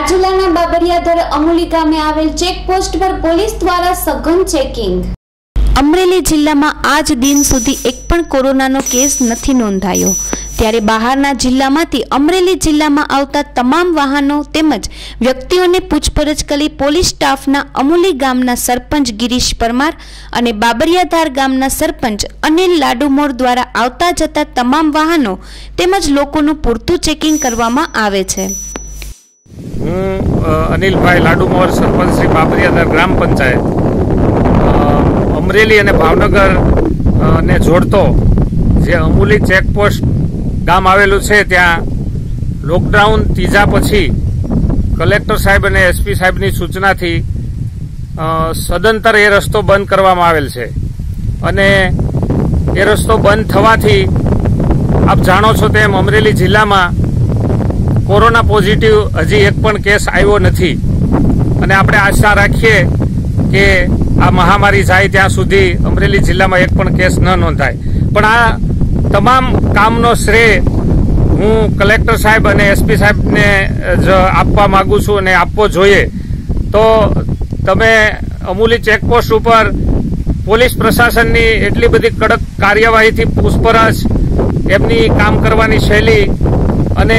રાજુલાના બાબરિયાધર અમુલી ગામે આવેલ ચેકપોસ્ટ પર પોલીસ દ્વારા સઘન ચેકિંગ. અમરેલી જિલ્લામાં આજ દિન સુધી એક પણ કોરોનાનો કેસ નથી નોંધાયો. ત્યારે બહારના જિલ્લામાંથી અમરેલી જિલ્લામાં આવતા તમામ વાહનો તેમજ વ્યક્તિઓને પૂછપરછ કરી પોલીસ સ્ટાફના અમુલી ગામના સરપંચ ગિરીશ પરમાર અને બાબરિયાધાર ગામના સરપંચ અનિલ લાડુમોર દ્વારા આવતા જતા તમામ વાહનો તેમજ લોકોનું પૂરતું ચેકિંગ કરવામાં આવે છે. હું અનિલભાઈ લાડુમોર સરપંચ શ્રી બાબરીયાદર ગ્રામ પંચાયત. અમરેલી અને ભાવનગર ને જોડતો જે અમૂલી ચેકપોસ્ટ ગામ આવેલું છે, ત્યાં લોકડાઉન ત્રીજા પછી કલેક્ટર સાહેબ અને એસપી સાહેબની સૂચનાથી સદંતર એ રસ્તો બંધ કરવામાં આવેલ છે. અને એ રસ્તો બંધ થવાથી આપ જાણો છો તેમ અમરેલી જિલ્લામાં કોરોના પોઝિટિવ હજી એક પણ કેસ આવ્યો નથી. અને આપણે આશા રાખીએ કે આ મહામારી જાય ત્યાં સુધી અમરેલી જિલ્લામાં એક પણ કેસ ન નોંધાય. પણ આ તમામ કામનો શ્રેય હું કલેક્ટર સાહેબ અને એસપી સાહેબને જ આપવા માગું છું અને આપવો જોઈએ. તો તમે અમૂલી ચેકપોસ્ટ ઉપર પોલીસ પ્રશાસનની એટલી બધી કડક કાર્યવાહીથી પૂછપરછ, એમની કામ કરવાની શૈલી અને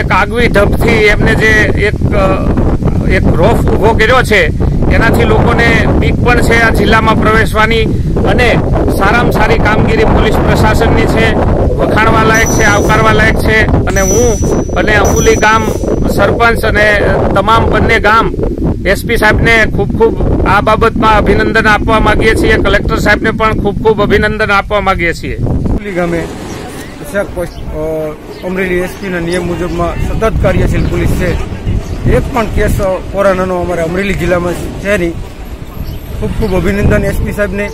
એક આગવી ઢબથી એમને જે એક એક રોફ ઊભો કર્યો છે, એનાથી લોકોને બીક પણ છે આ જિલ્લામાં પ્રવેશવાની. અને સારામાં સારી કામગીરી પોલીસ પ્રશાસનની છે, વખાણવા લાયક છે, આવકારવા લાયક છે. અને હું અને અમુલી ગામ સરપંચ અને તમામ બંને ગામ એસપી સાહેબને ખૂબ ખૂબ આ બાબતમાં અભિનંદન આપવા માંગીએ છીએ. કલેક્ટર સાહેબને પણ ખૂબ ખૂબ અભિનંદન આપવા માંગીએ છીએ. અમરેલી ગામે પોસ્ટ અમરેલી એસપીના નિયમ મુજબમાં સતત કાર્યશીલ પોલીસ છે. એક પણ કેસ કોરોનાનો અમારે અમરેલી જિલ્લામાં છે નહીં. ખૂબ ખૂબ અભિનંદન એસપી સાહેબને.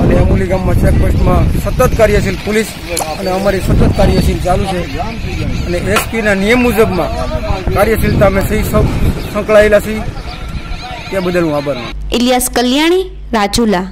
અને અમુલી ગામમાં ચેક પોસ્ટમાં સતત કાર્યશીલ પોલીસ અને અમારી સતત કાર્યશીલ ચાલુ છે. અને એસપીના નિયમ મુજબમાં કાર્યશીલતા અમે સહી સંકળાયેલા છીએ. તે બદલ હું આભાર ઇલિયાસ કલ્યાણી, રાજુલા.